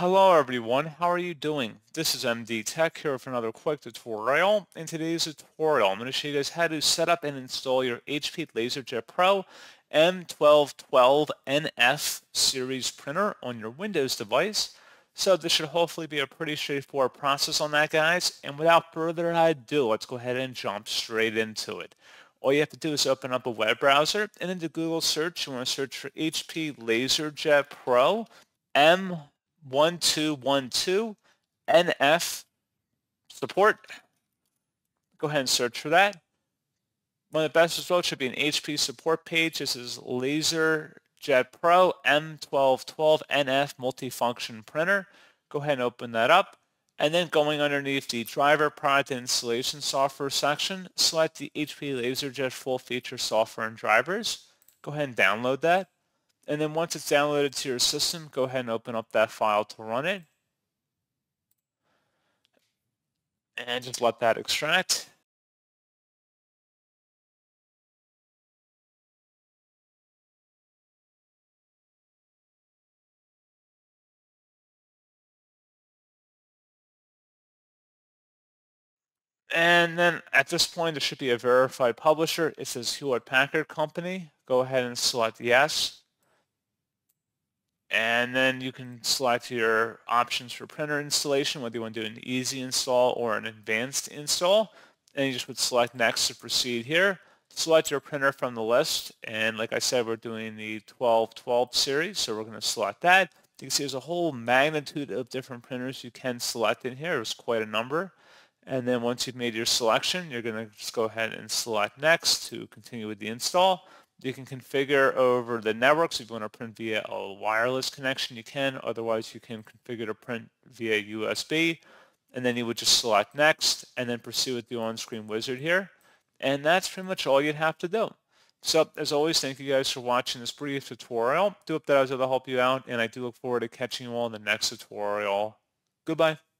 Hello everyone, how are you doing? This is MD Tech here for another quick tutorial. In today's tutorial, I'm going to show you guys how to set up and install your HP LaserJet Pro M1212NF series printer on your Windows device. So this should hopefully be a pretty straightforward process on that guys. And without further ado, let's go ahead and jump straight into it. All you have to do is open up a web browser and into Google search, you want to search for HP LaserJet Pro M1212 NF support. Go ahead and search for that. One of the best results should be an HP support page. This is LaserJet Pro M1212 NF multifunction printer. Go ahead and open that up. And then going underneath the driver product and installation software section, select the HP LaserJet full feature software and drivers. Go ahead and download that. And then once it's downloaded to your system, go ahead and open up that file to run it. And just let that extract. And then at this point, there should be a verified publisher. It says Hewlett Packard Company. Go ahead and select yes. And then you can select your options for printer installation, whether you want to do an easy install or an advanced install. And you just would select next to proceed here. Select your printer from the list. And like I said, we're doing the 1212 series, so we're going to select that. You can see there's a whole magnitude of different printers you can select in here. There's quite a number. And then once you've made your selection, you're going to just go ahead and select next to continue with the install. You can configure over the network, so if you want to print via a wireless connection, you can. Otherwise, you can configure to print via USB. And then you would just select next and then proceed with the on-screen wizard here. And that's pretty much all you'd have to do. So as always, thank you guys for watching this brief tutorial. do hope that I was able to help you out, and I do look forward to catching you all in the next tutorial. Goodbye.